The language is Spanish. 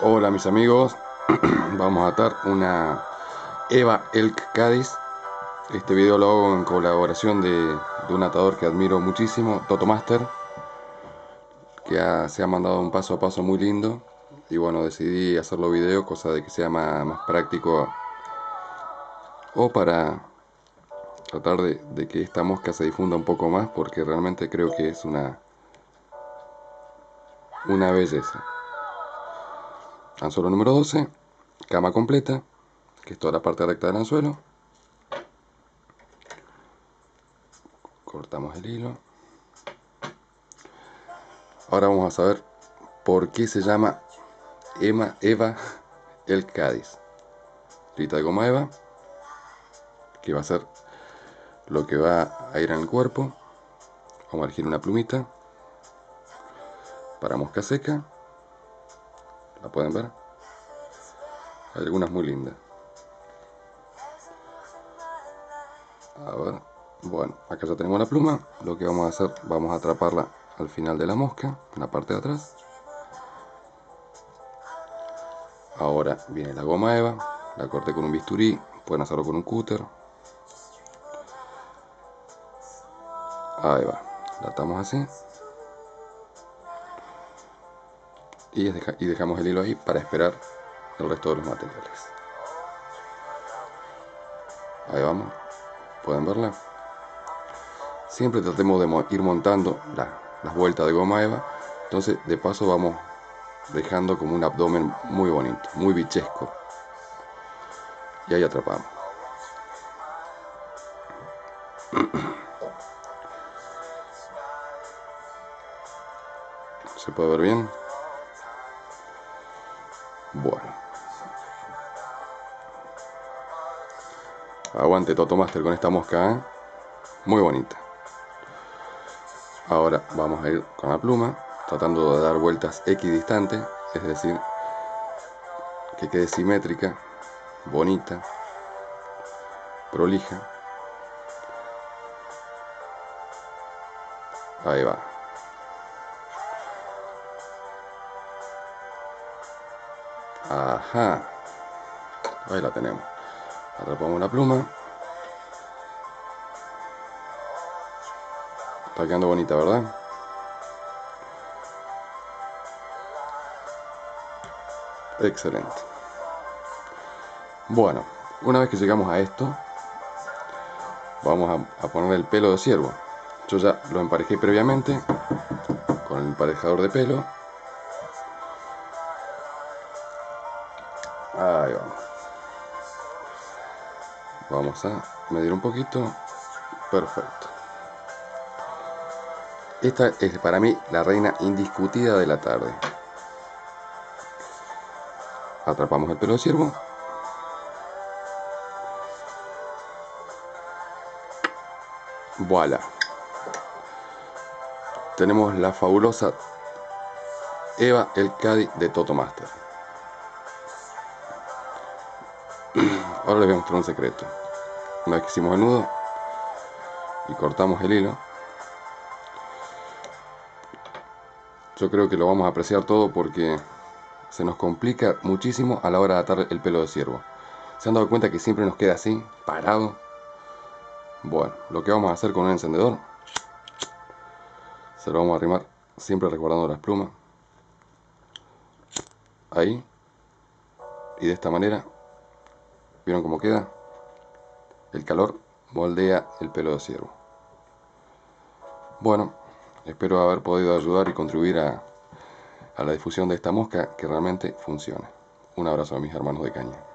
Hola mis amigos, vamos a atar una Eva Elk Cádiz. Este video lo hago en colaboración de, un atador que admiro muchísimo, Toto Master, que se ha mandado un paso a paso muy lindo. Y bueno, decidí hacerlo video, cosa de que sea más, práctico o para tratar de, de que esta mosca se difunda un poco más, porque realmente creo que es una, una belleza. Anzuelo número 12, cama completa, que es toda la parte recta del anzuelo. Cortamos el hilo. Ahora vamos a saber por qué se llama Ema, Eva el Cádiz. Tirita de goma Eva, que va a ser lo que va a ir en el cuerpo. Vamos a elegir una plumita para mosca seca la pueden ver hay algunas muy lindas. Bueno acá ya tenemos la pluma. Lo que vamos a hacer vamos a atraparla al final de la mosca en la parte de atrás. Ahora viene la goma eva la corté con un bisturí pueden hacerlo con un cúter. Ahí va la atamos así y, dejamos el hilo ahí para esperar el resto de los materiales. Ahí vamos. Pueden verla siempre tratemos de ir montando las vueltas de goma eva. Entonces de paso vamos dejando como un abdomen muy bonito muy bichesco. Y ahí atrapamos. Se puede ver bien bueno. Aguante Toto Master con esta mosca, ¿eh? Muy bonita. Ahora vamos a ir con la pluma, tratando de dar vueltas equidistantes, es decir, que quede simétrica, bonita, prolija. Ahí va. Ajá. Ahí la tenemos. Atrapamos la pluma. Está quedando bonita, ¿verdad? Excelente. Bueno, una vez que llegamos a esto, vamos a, a poner el pelo de ciervo. Yo ya lo emparejé previamente con el emparejador de pelo Ahí vamos. Vamos a medir un poquito. Perfecto. Esta es para mí la reina indiscutida de la tarde. Atrapamos el pelo de ciervo. Voilà. Tenemos la fabulosa Eva el Cadi de Toto Master. Ahora les voy a mostrar un secreto. Una vez que hicimos el nudo y cortamos el hilo, yo creo que lo vamos a apreciar todo porque se nos complica muchísimo a la hora de atar el pelo de ciervo. ¿Se han dado cuenta que siempre nos queda así, parado? Bueno, lo que vamos a hacer con un encendedor, se lo vamos a arrimar siempre recordando las plumas. Ahí. Y de esta manera ¿Vieron cómo queda? El calor moldea el pelo de ciervo. Bueno, espero haber podido ayudar y contribuir a, a la difusión de esta mosca que realmente funcione. Un abrazo a mis hermanos de caña.